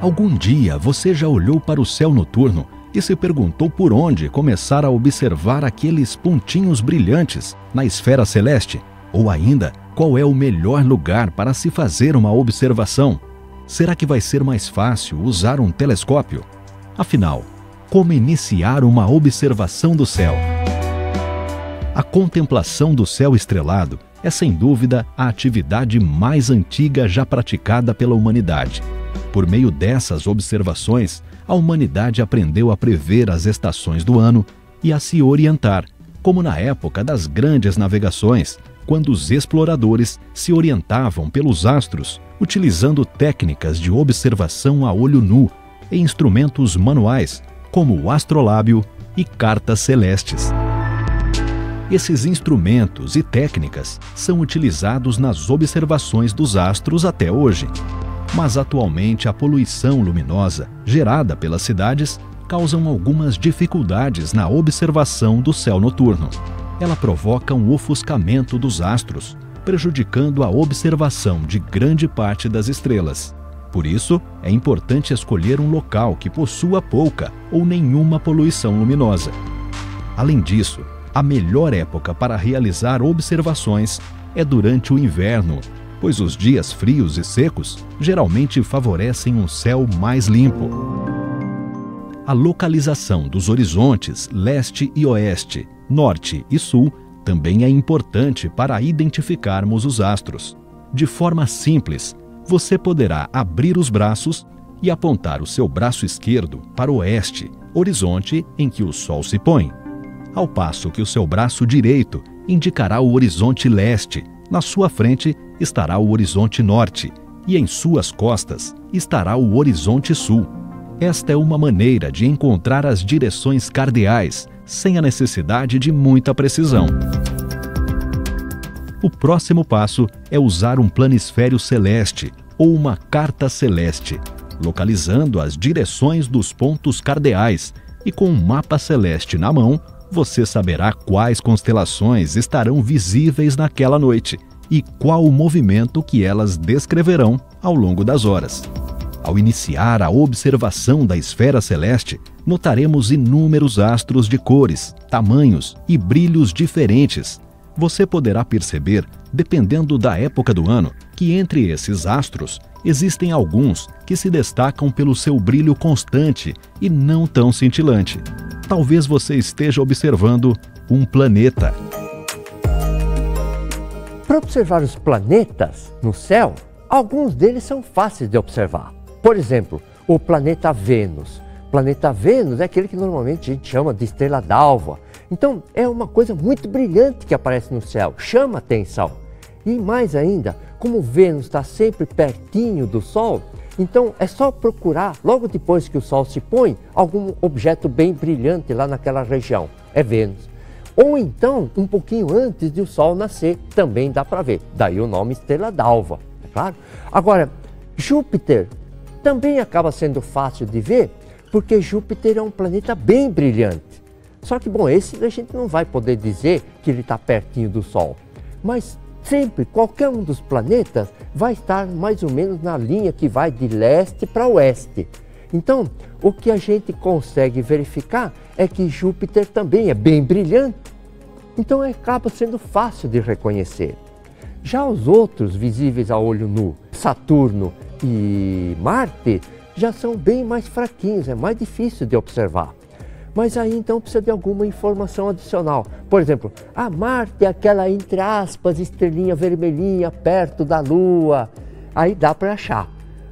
Algum dia você já olhou para o céu noturno e se perguntou por onde começar a observar aqueles pontinhos brilhantes na esfera celeste? Ou ainda, qual é o melhor lugar para se fazer uma observação? Será que vai ser mais fácil usar um telescópio? Afinal, como iniciar uma observação do céu? A contemplação do céu estrelado é sem dúvida a atividade mais antiga já praticada pela humanidade. Por meio dessas observações, a humanidade aprendeu a prever as estações do ano e a se orientar, como na época das grandes navegações, quando os exploradores se orientavam pelos astros, utilizando técnicas de observação a olho nu e instrumentos manuais, como o astrolábio e cartas celestes. Esses instrumentos e técnicas são utilizados nas observações dos astros até hoje. Mas atualmente a poluição luminosa gerada pelas cidades causam algumas dificuldades na observação do céu noturno ela provoca um ofuscamento dos astros, prejudicando a observação de grande parte das estrelas. Por isso, é importante escolher um local que possua pouca ou nenhuma poluição luminosa. Além disso, a melhor época para realizar observações é durante o inverno, pois os dias frios e secos geralmente favorecem um céu mais limpo. A localização dos horizontes leste e oeste norte e sul também é importante para identificarmos os astros. De forma simples, você poderá abrir os braços e apontar o seu braço esquerdo para o oeste, horizonte em que o Sol se põe, ao passo que o seu braço direito indicará o horizonte leste, na sua frente estará o horizonte norte e em suas costas estará o horizonte sul. Esta é uma maneira de encontrar as direções cardeais sem a necessidade de muita precisão. O próximo passo é usar um planisfério celeste ou uma carta celeste, localizando as direções dos pontos cardeais e com um mapa celeste na mão, você saberá quais constelações estarão visíveis naquela noite e qual o movimento que elas descreverão ao longo das horas. Ao iniciar a observação da esfera celeste, notaremos inúmeros astros de cores, tamanhos e brilhos diferentes. Você poderá perceber, dependendo da época do ano, que entre esses astros existem alguns que se destacam pelo seu brilho constante e não tão cintilante. Talvez você esteja observando um planeta. Para observar os planetas no céu, alguns deles são fáceis de observar. Por exemplo, o planeta Vênus. O planeta Vênus é aquele que normalmente a gente chama de estrela d'alva. Então, é uma coisa muito brilhante que aparece no céu, chama atenção. E mais ainda, como Vênus está sempre pertinho do Sol, então é só procurar, logo depois que o Sol se põe, algum objeto bem brilhante lá naquela região. É Vênus. Ou então, um pouquinho antes de o Sol nascer, também dá para ver. Daí o nome estrela d'alva, é claro? Agora, Júpiter também acaba sendo fácil de ver, porque Júpiter é um planeta bem brilhante. Só que, bom, esse a gente não vai poder dizer que ele está pertinho do Sol. Mas sempre, qualquer um dos planetas vai estar mais ou menos na linha que vai de leste para oeste. Então, o que a gente consegue verificar é que Júpiter também é bem brilhante. Então, acaba sendo fácil de reconhecer. Já os outros visíveis a olho nu, Saturno e Marte já são bem mais fraquinhos, é mais difícil de observar. Mas aí então precisa de alguma informação adicional. Por exemplo, a Marte é aquela, entre aspas, estrelinha vermelhinha perto da Lua. Aí dá para achar.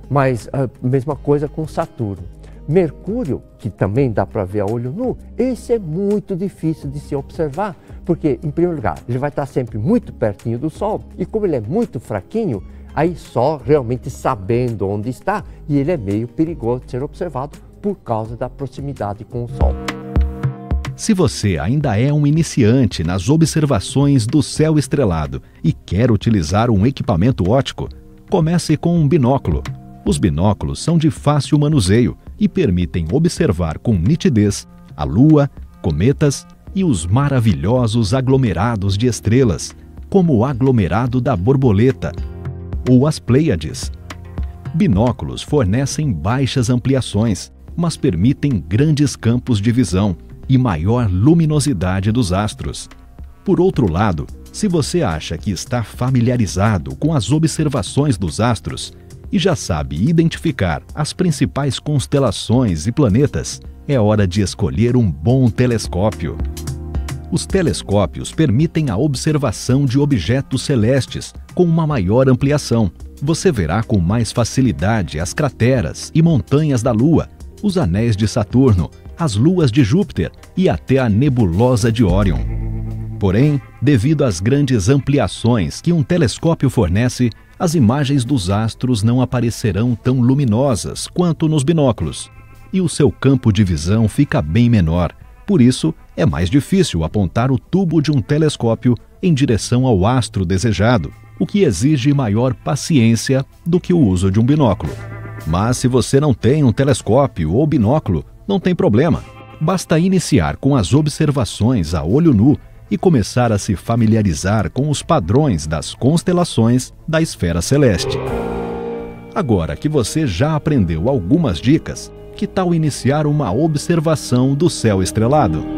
Mas a mesma coisa com Saturno. Mercúrio, que também dá para ver a olho nu, esse é muito difícil de se observar, porque, em primeiro lugar, ele vai estar sempre muito pertinho do Sol, e como ele é muito fraquinho, aí só realmente sabendo onde está e ele é meio perigoso de ser observado por causa da proximidade com o Sol. Se você ainda é um iniciante nas observações do céu estrelado e quer utilizar um equipamento óptico, comece com um binóculo. Os binóculos são de fácil manuseio e permitem observar com nitidez a Lua, cometas e os maravilhosos aglomerados de estrelas, como o aglomerado da borboleta ou as Pleiades. Binóculos fornecem baixas ampliações, mas permitem grandes campos de visão e maior luminosidade dos astros. Por outro lado, se você acha que está familiarizado com as observações dos astros e já sabe identificar as principais constelações e planetas, é hora de escolher um bom telescópio. Os telescópios permitem a observação de objetos celestes com uma maior ampliação. Você verá com mais facilidade as crateras e montanhas da Lua, os anéis de Saturno, as luas de Júpiter e até a nebulosa de Órion. Porém, devido às grandes ampliações que um telescópio fornece, as imagens dos astros não aparecerão tão luminosas quanto nos binóculos, e o seu campo de visão fica bem menor. Por isso, é mais difícil apontar o tubo de um telescópio em direção ao astro desejado, o que exige maior paciência do que o uso de um binóculo. Mas se você não tem um telescópio ou binóculo, não tem problema. Basta iniciar com as observações a olho nu e começar a se familiarizar com os padrões das constelações da esfera celeste. Agora que você já aprendeu algumas dicas, que tal iniciar uma observação do céu estrelado?